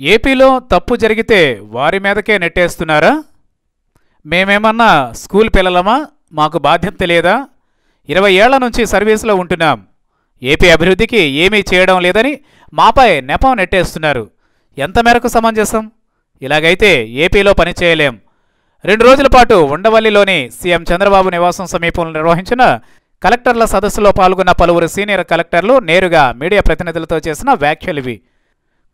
ఏపీలో తప్పు జరిగితే వారి మీదకే నెట్టేస్తున్నారా? మేమేమన్నా స్కూల్ పిల్లలమా? మాకు బాధ్యత తెలియదా? ఇరవై ఏళ్ళ నుంచి సర్వీసులో ఉంటున్నాం. ఏపీ అభివృద్ధికి ఏమీ చేయడం లేదని మాపై నెపం నెట్టేస్తున్నారు. ఎంత మేరకు సమంజసం? ఇలాగైతే ఏపీలో పని చేయలేం. రెండు రోజుల పాటు ఉండవల్లిలోని సీఎం చంద్రబాబు నివాసం సమీపంలో నిర్వహించిన కలెక్టర్ల సదస్సులో పాల్గొన్న పలువురు సీనియర్ కలెక్టర్లు నేరుగా మీడియా ప్రతినిధులతో చేసిన వ్యాఖ్యలివి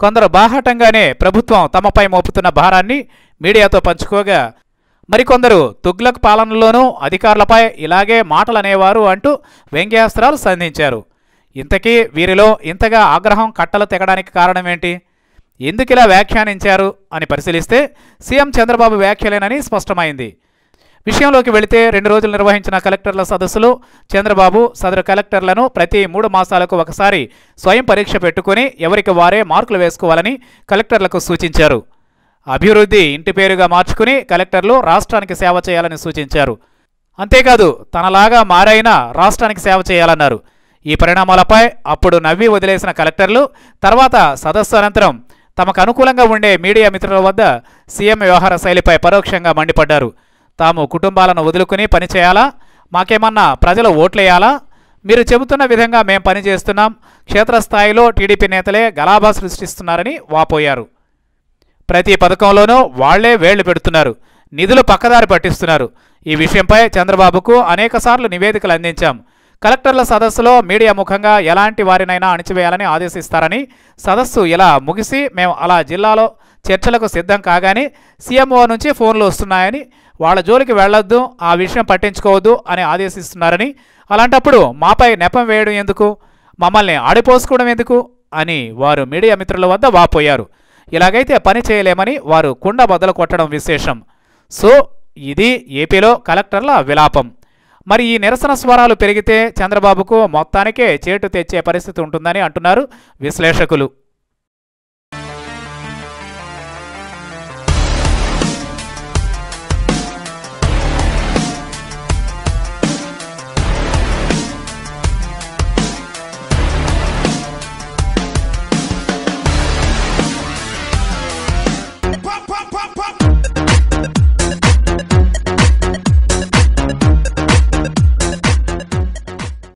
కొందరు బాహాటంగానే ప్రభుత్వం తమపై మోపుతున్న భారాన్ని మీడియాతో పంచుకోగా. మరికొందరు తుగ్లక్ పాలనలోనూ అధికారులపై ఇలాగే మాటలనేవారు అంటూ వ్యంగ్యాస్త్రాలు సంధించారు. ఇంతకీ వీరిలో ఇంతగా ఆగ్రహం కట్టలు తెగడానికి కారణమేంటి? ఎందుకిలా వ్యాఖ్యానించారు అని పరిశీలిస్తే సీఎం చంద్రబాబు వ్యాఖ్యలేనని స్పష్టమైంది. విషయంలోకి వెళితే రెండు రోజులు నిర్వహించిన కలెక్టర్ల సదస్సులో చంద్రబాబు సదరు కలెక్టర్లను ప్రతి మూడు మాసాలకు ఒకసారి స్వయం పరీక్ష పెట్టుకుని ఎవరికి వారే మార్కులు వేసుకోవాలని కలెక్టర్లకు సూచించారు. అభివృద్ధి ఇంటి పేరుగా మార్చుకుని కలెక్టర్లు రాష్ట్రానికి సేవ చేయాలని సూచించారు. అంతేకాదు తనలాగా మారైనా రాష్ట్రానికి సేవ చేయాలన్నారు. ఈ పరిణామాలపై అప్పుడు నవ్వి వదిలేసిన కలెక్టర్లు తర్వాత సదస్సు అనంతరం తమకు అనుకూలంగా ఉండే మీడియా మిత్రుల వద్ద సీఎం వ్యవహార శైలిపై పరోక్షంగా మండిపడ్డారు. తాము కుటుంబాలను వదులుకుని పనిచేయాలా మాకేమన్నా ప్రజలు ఓట్లేయాలా? మీరు చెబుతున్న విధంగా మేం పనిచేస్తున్నాం క్షేత్రస్థాయిలో టీడీపీ నేతలే గలాభా సృష్టిస్తున్నారని వాపోయారు. ప్రతి పథకంలోనూ వాళ్ళే వేళ్ళు పెడుతున్నారు. నిధులు పక్కదారి పట్టిస్తున్నారు. ఈ విషయంపై చంద్రబాబుకు అనేకసార్లు నివేదికలు అందించాం. కలెక్టర్ల సదస్సులో మీడియా ముఖంగా ఎలాంటి వారినైనా అణిచివేయాలని ఆదేశిస్తారని సదస్సు ఇలా ముగిసి మేము అలా జిల్లాలో చర్చలకు సిద్ధం కాగానే సీఎంఓ నుంచి ఫోన్లు వస్తున్నాయని వాళ్ళ జోలికి వెళ్ళొద్దు ఆ విషయం పట్టించుకోవద్దు అని ఆదేశిస్తున్నారని అలాంటప్పుడు మాపై నెపం వేయడం ఎందుకు? మమ్మల్ని ఆడిపోసుకోవడం ఎందుకు? అని వారు మీడియా మిత్రుల వద్ద వాపోయారు. ఇలాగైతే పని చేయలేమని వారు కుండ బద్దలు కొట్టడం విశేషం. సో ఇది ఏపీలో కలెక్టర్ల విలాపం. మరి ఈ నిరసన స్వరాలు పెరిగితే చంద్రబాబుకు మొత్తానికే చేటు తెచ్చే పరిస్థితి ఉంటుందని అంటున్నారు విశ్లేషకులు.